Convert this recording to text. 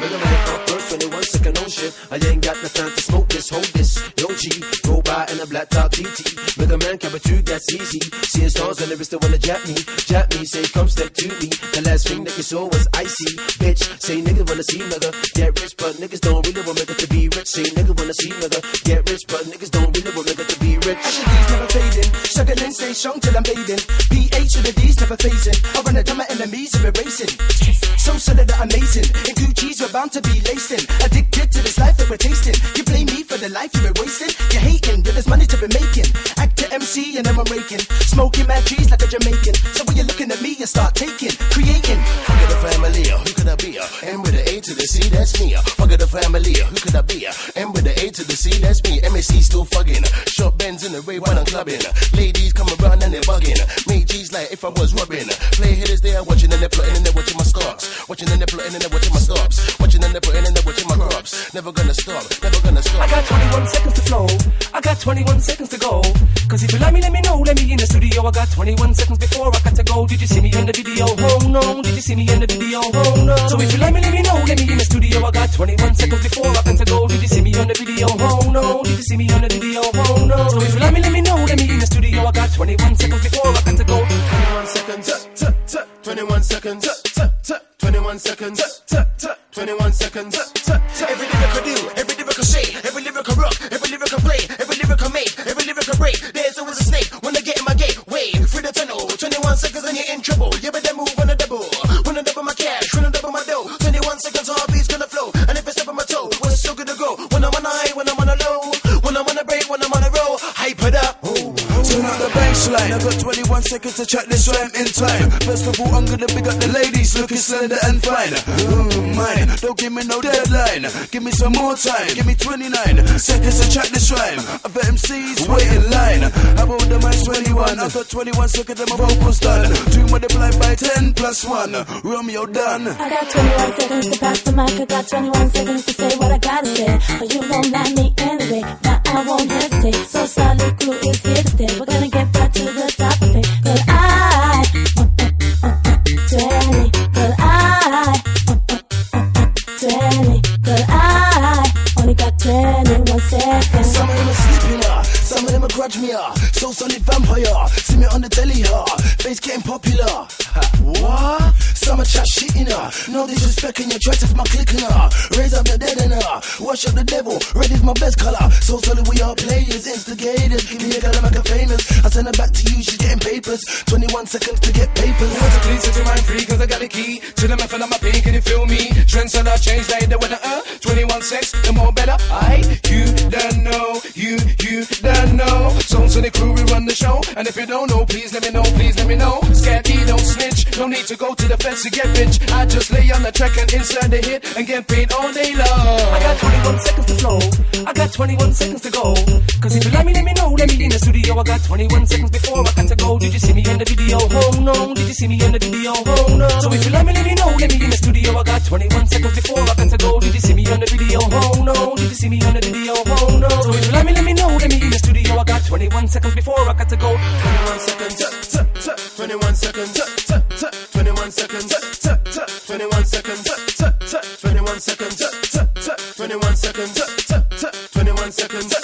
目ちが21 second on shit. I ain't got the time to smoke this, hold this. Yo G, go by in a black top TT. Megaman Kappa 2, that's easy. Seeing stars and never still wanna jap me. Jap me, say come step to me. The last thing that you saw was icy. Bitch, say nigga wanna see nigga. Get rich, but niggas don't really want nigga to be rich. Say nigga wanna see nigga. Get rich, but niggas don't really want nigga to be rich. These never fading. Struggling, stay strong till I'm bathing. PH to the D's never phasing. I run it down my enemies are erasing. So solid that amazing. In Gucci's we're bound to be lacing. Addicted to this life that we're tasting. You blame me for the life you're wasting. You're hating, but there's money to be making. Act to MC and then I'm raking. Smoking mad trees like a Jamaican. So when you're looking at me, you start taking, creating. Fuck the family, uh, who could I be? Uh? M with the A to the C, that's me. Uh. Fuck the family, who could I be? M with the A to the C, that's me. MSC still fucking. Short bends in the way when I'm clubbing. Ladies come and if I was robbing. Play hitters there, watching they're plotting and watching my stocks. Watching they're plotting and watching my stops. Watching they're plotting and watching my crops. Never gonna stop, never gonna stop. I got 21 seconds to flow. I got 21 seconds to go. Cause if you like me, let me know. Let me in the studio. I got 21 seconds before I got to go. Did you see me in the video? Oh no. Did you see me in the video? Oh no. So if you let me, let me know. Let me in the studio. I got 21 seconds before I got to go. Did you see me on the video? Oh no. Did you see me on the video? Oh no. So if you let me, let me know. Let me in the studio. I got 21 seconds before seconds, t- t- t- 21 seconds, t- t- t- 21 seconds. Every lyric I do, every lyric I say, every lyric I rock, every lyric I play, every lyric I make, every lyric I break. There's always a snake when I get in my gate. gateway. Through the tunnel, 21 seconds and you're in trouble. You better move on a double. When I double my cash, when I double my dough. 21 seconds, heartbeat's gonna flow. And if I step on my toe, we're still gonna go. When I'm on a high, when I'm out. I got 21 seconds to check this rhyme in time. First of all, I'm gonna big up the ladies looking slender and fine. Mm, mine, don't give me no deadline. Give me some more time. Give me 29 seconds to check this rhyme. Other MCs wait in line. How old am I? 21. I got 21 seconds and my vocals done. Two multiplied by 10 plus 1. Romeo done. I got 21 seconds to pass the mic. I got 21 seconds to say what I gotta say. But you won't let 21 seconds. Some of them are sleeping, uh, some of them are grudge me, uh, so solid vampire. See me on the telly, uh, face getting popular. Ha, what? Some are chat shitting, uh, no disrespect in your choice if my clicking, uh, raise up the dead and uh, wash up the devil. Red is my best color, so solid we are players, instigators. Give me a girl her famous. I send her back to you, she's getting papers. 21 seconds to get papers. Please set your mind free, cause I got the key to the method of my pain. Can you feel me? Trends are not changed like the weather, uh. 21 sex, And if you don't know, please let me know, please let me know. Scatty, don't snitch. No need to go to the fence to get rich. I just lay on the track and insert the hit and get paid all day long. I got 21 seconds to flow. I got 21 seconds to go. Cause if you let me, let me know. Let me in the studio. I got 21 seconds before I got to go. Did you see me in the video? Oh no. Did you see me in the video? Oh no. So if you let me, let me know. Let me in the studio. I got 21 seconds before 21 seconds before I got to go. 21 seconds, t- t- t- 21 seconds, t- t- t- 21 seconds, t- t- t- 21 seconds, t- t- t- 21 seconds, t- t- t- 21 seconds, t- t- t- 21 seconds, t- t- t- 21 seconds.